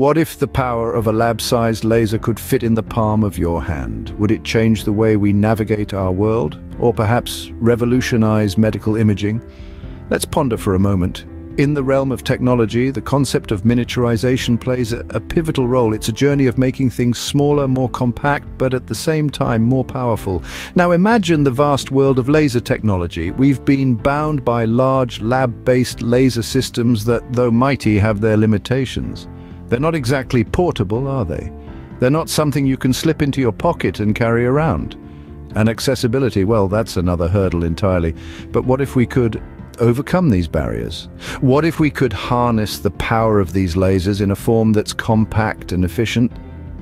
What if the power of a lab-sized laser could fit in the palm of your hand? Would it change the way we navigate our world? Or perhaps revolutionize medical imaging? Let's ponder for a moment. In the realm of technology, the concept of miniaturization plays a, a, pivotal role. It's a journey of making things smaller, more compact, but at the same time more powerful. Now imagine the vast world of laser technology. We've been bound by large lab-based laser systems that, though mighty, have their limitations. They're not exactly portable, are they? They're not something you can slip into your pocket and carry around. And accessibility, well, that's another hurdle entirely. But what if we could overcome these barriers? What if we could harness the power of these lasers in a form that's compact and efficient?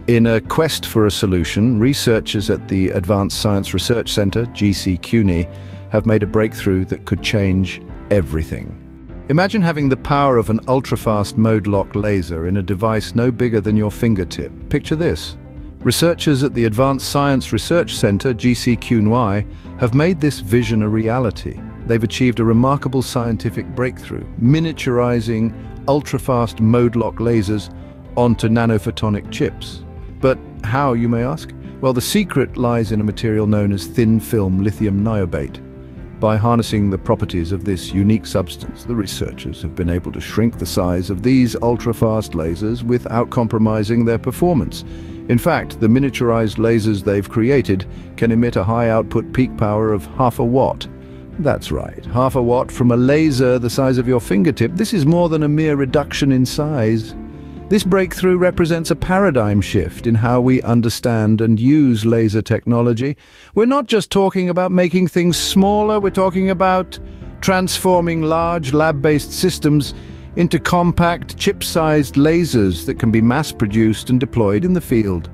In a quest for a solution, researchers at the Advanced Science Research Center, GC CUNY, have made a breakthrough that could change everything. Imagine having the power of an ultra-fast mode lock laser in a device no bigger than your fingertip. Picture this. Researchers at the Advanced Science Research Center, GC CUNY, have made this vision a reality. They've achieved a remarkable scientific breakthrough, miniaturizing ultra-fast mode lock lasers onto nanophotonic chips. But how, you may ask? Well, the secret lies in a material known as thin film lithium niobate. By harnessing the properties of this unique substance, the researchers have been able to shrink the size of these ultra-fast lasers without compromising their performance. In fact, the miniaturized lasers they've created can emit a high output peak power of half a watt. That's right, half a watt from a laser the size of your fingertip. This is more than a mere reduction in size. This breakthrough represents a paradigm shift in how we understand and use laser technology. We're not just talking about making things smaller, we're talking about transforming large lab-based systems into compact, chip-sized lasers that can be mass-produced and deployed in the field.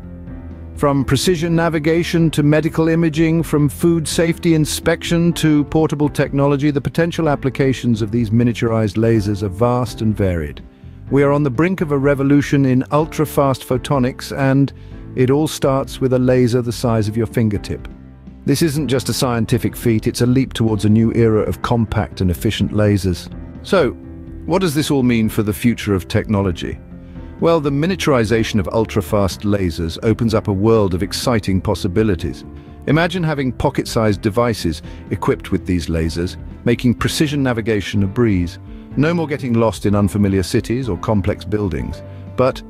From precision navigation to medical imaging, from food safety inspection to portable technology, the potential applications of these miniaturized lasers are vast and varied. We are on the brink of a revolution in ultra-fast photonics and it all starts with a laser the size of your fingertip. This isn't just a scientific feat, it's a leap towards a new era of compact and efficient lasers. So, what does this all mean for the future of technology? Well, the miniaturization of ultra-fast lasers opens up a world of exciting possibilities. Imagine having pocket-sized devices equipped with these lasers, making precision navigation a breeze. No more getting lost in unfamiliar cities or complex buildings. But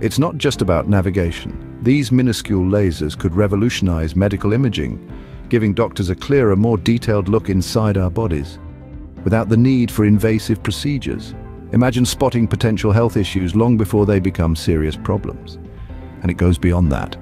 it's not just about navigation. These minuscule lasers could revolutionize medical imaging, giving doctors a clearer, more detailed look inside our bodies, without the need for invasive procedures. Imagine spotting potential health issues long before they become serious problems. And it goes beyond that.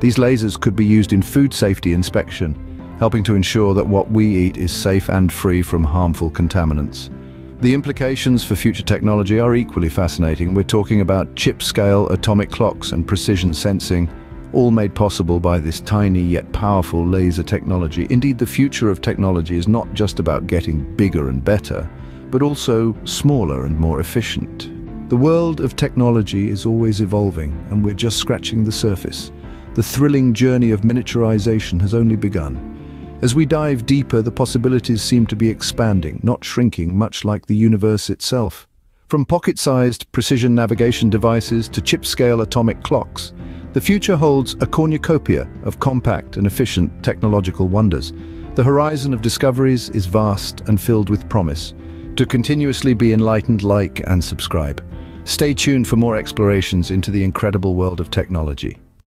These lasers could be used in food safety inspection, helping to ensure that what we eat is safe and free from harmful contaminants. The implications for future technology are equally fascinating. We're talking about chip-scale atomic clocks and precision sensing, all made possible by this tiny yet powerful laser technology. Indeed, the future of technology is not just about getting bigger and better, but also smaller and more efficient. The world of technology is always evolving, and we're just scratching the surface. The thrilling journey of miniaturization has only begun. As we dive deeper, the possibilities seem to be expanding, not shrinking, much like the universe itself. From pocket-sized precision navigation devices to chip-scale atomic clocks, the future holds a cornucopia of compact and efficient technological wonders. The horizon of discoveries is vast and filled with promise. To continuously be enlightened, like and subscribe. Stay tuned for more explorations into the incredible world of technology.